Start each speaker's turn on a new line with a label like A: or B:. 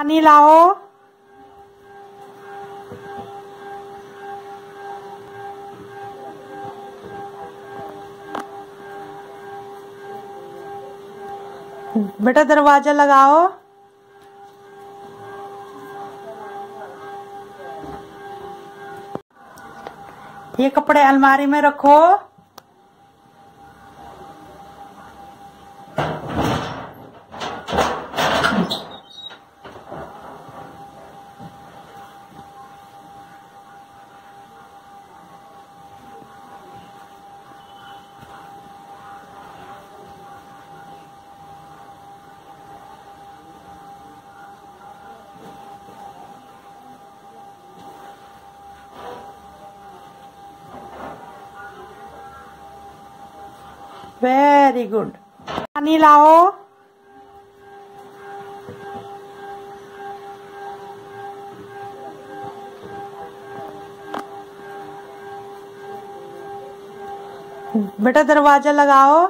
A: पानी लाओ बेटा दरवाज़ा लगाओ। ये कपड़े अलमारी में रखो। वेरी गुड पानी लाओ। बेटा दरवाज़ा लगाओ।